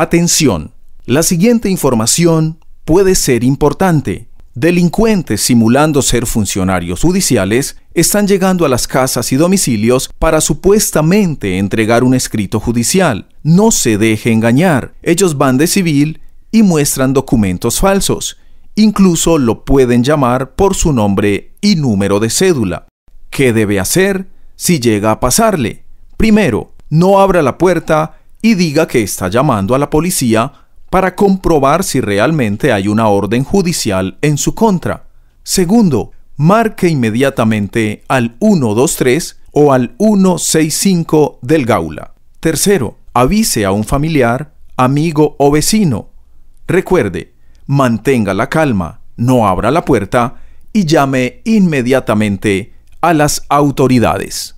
Atención, la siguiente información puede ser importante. Delincuentes simulando ser funcionarios judiciales están llegando a las casas y domicilios para supuestamente entregar un escrito judicial. No se deje engañar. Ellos van de civil y muestran documentos falsos. Incluso lo pueden llamar por su nombre y número de cédula. ¿Qué debe hacer si llega a pasarle? Primero, no abra la puerta y diga que está llamando a la policía para comprobar si realmente hay una orden judicial en su contra. Segundo, marque inmediatamente al 123 o al 165 del Gaula. Tercero, avise a un familiar, amigo o vecino. Recuerde, mantenga la calma, no abra la puerta y llame inmediatamente a las autoridades.